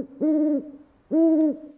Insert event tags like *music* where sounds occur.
Mm-hmm. *laughs*